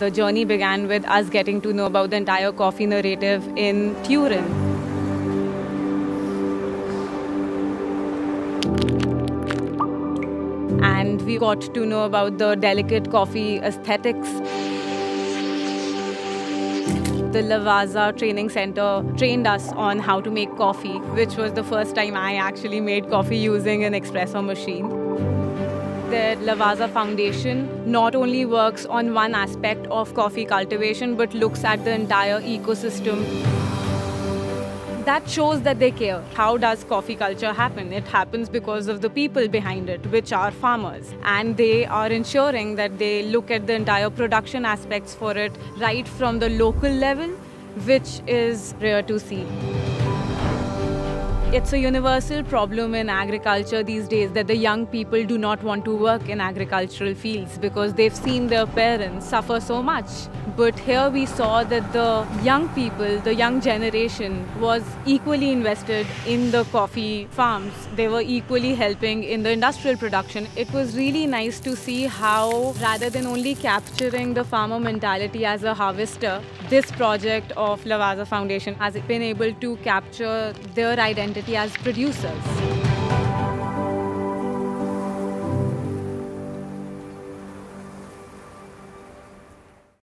The journey began with us getting to know about the entire coffee narrative in Turin. And we got to know about the delicate coffee aesthetics the Lavazza Training Center trained us on how to make coffee, which was the first time I actually made coffee using an espresso machine. The Lavazza Foundation not only works on one aspect of coffee cultivation but looks at the entire ecosystem that shows that they care. How does coffee culture happen? It happens because of the people behind it, which are farmers. And they are ensuring that they look at the entire production aspects for it right from the local level, which is rare to see. It's a universal problem in agriculture these days that the young people do not want to work in agricultural fields because they've seen their parents suffer so much. But here we saw that the young people, the young generation, was equally invested in the coffee farms. They were equally helping in the industrial production. It was really nice to see how, rather than only capturing the farmer mentality as a harvester, this project of Lavazza Foundation has been able to capture their identity as producers.